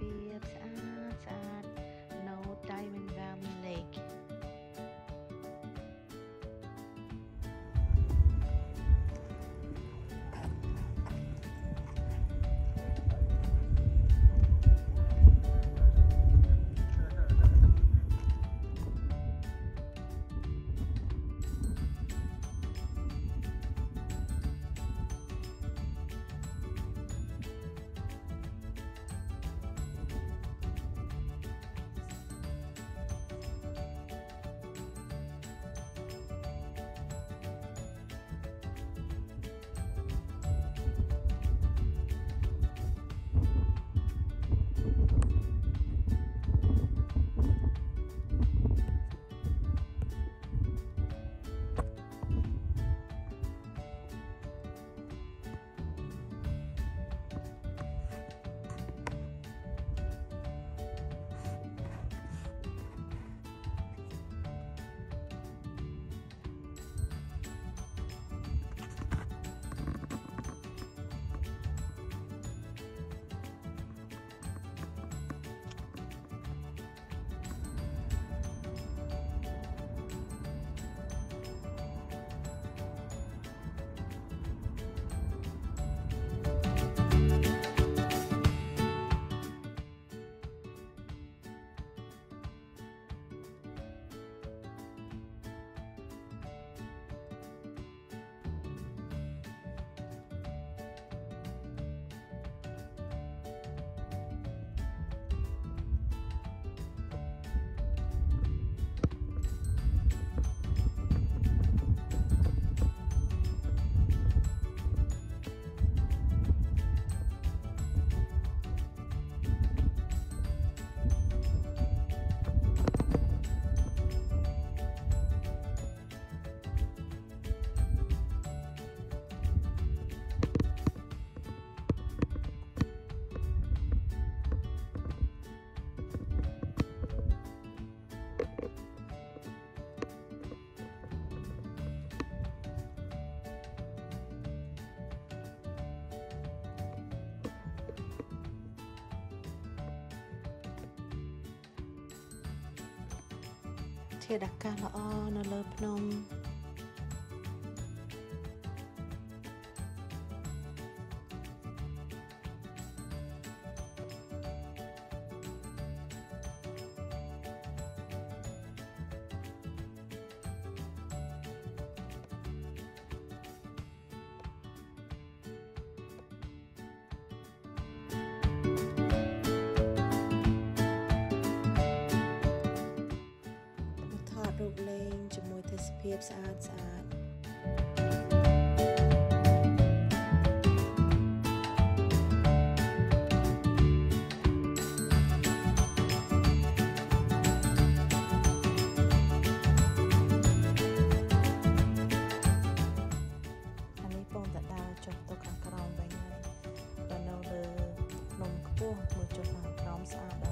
ភាព ធាតុអាកាសល្អនៅលើភ្នំ រូបលេងជាមួយទេសភាពស្អាតស្អាតអានេះពងតដើរចុះទៅខាងក្រោមវិញហើយបើនៅលើភ្នំខ្ពស់មើលចុះឡើង